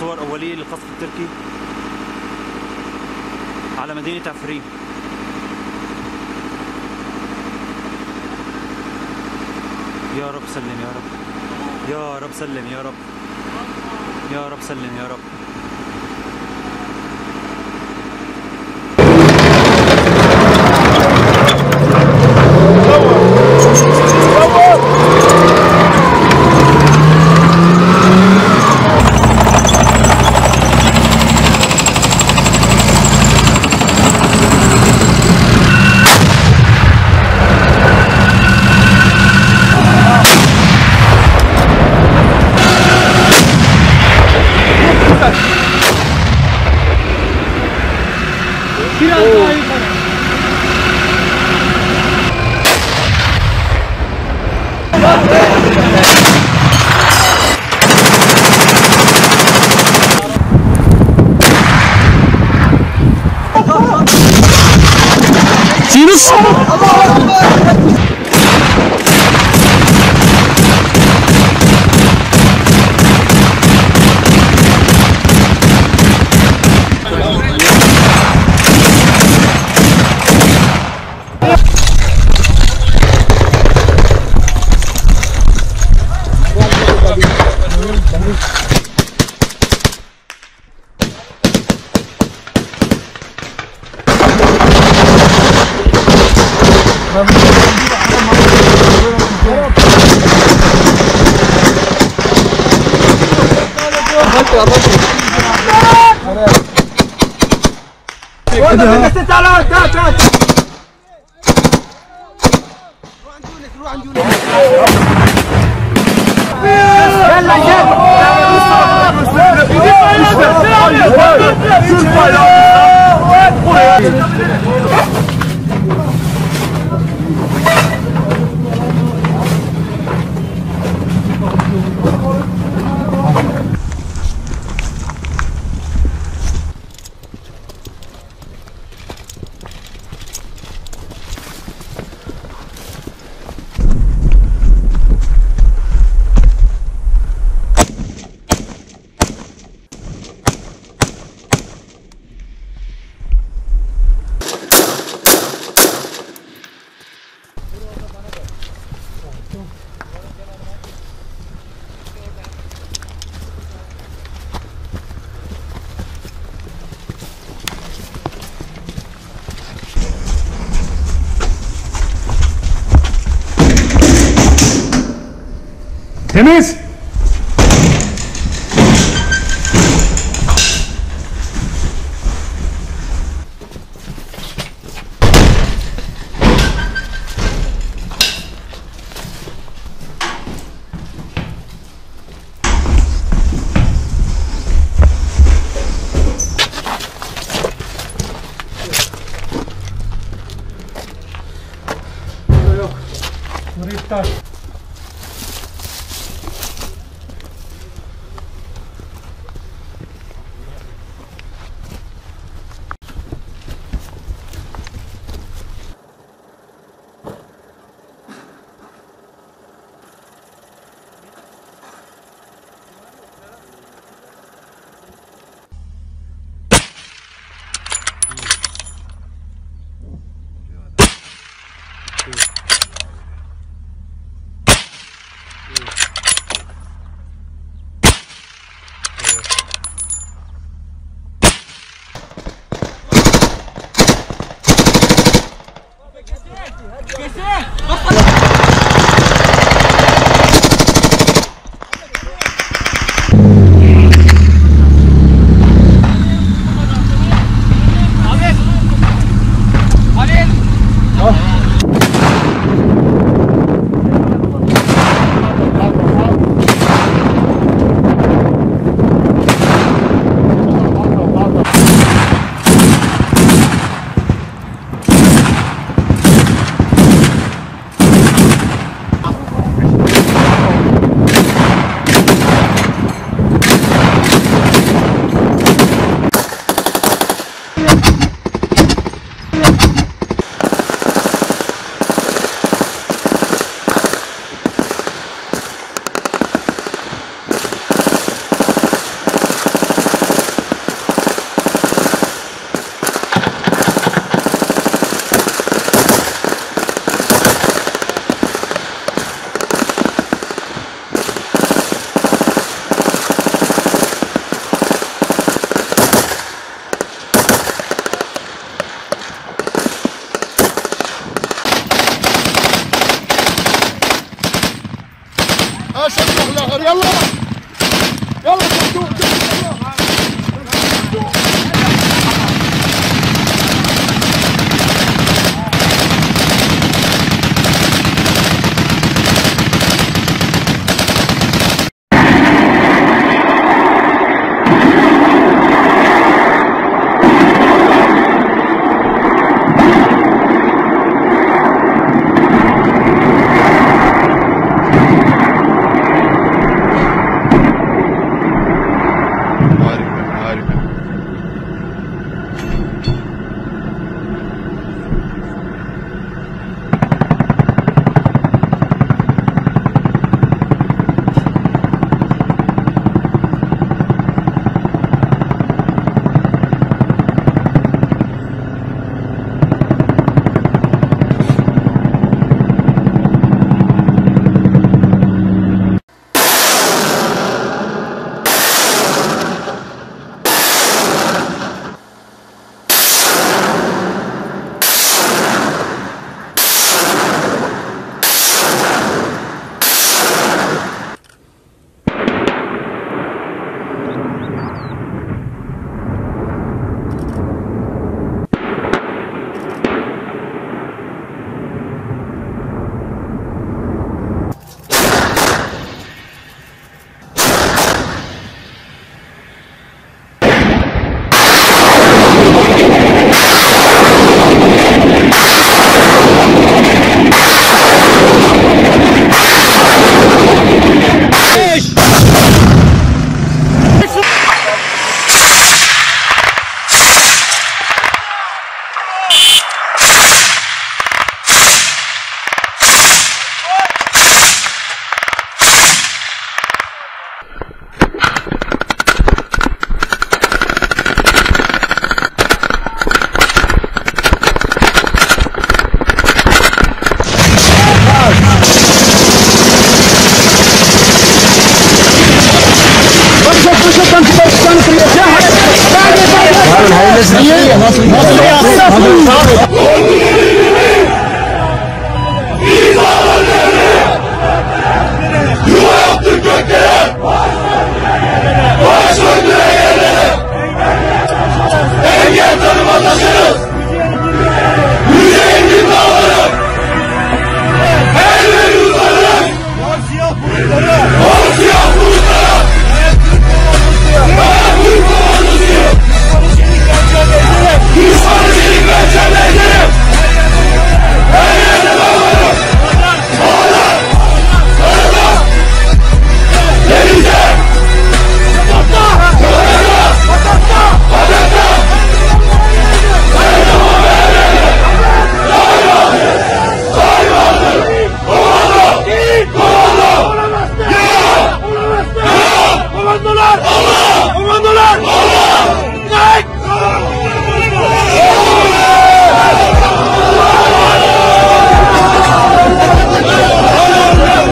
صور أولية للقصف التركي على مدينة عفرين. يا رب سلم يا رب. يا رب سلم يا رب. يا رب سلم يا رب. 平田ゆかチルス روح عند يونس روح عند يونس Temiz. Yok. Burayı tutar. Esquecer! الآخر يلا. يلا شفتوه مصرية مصرية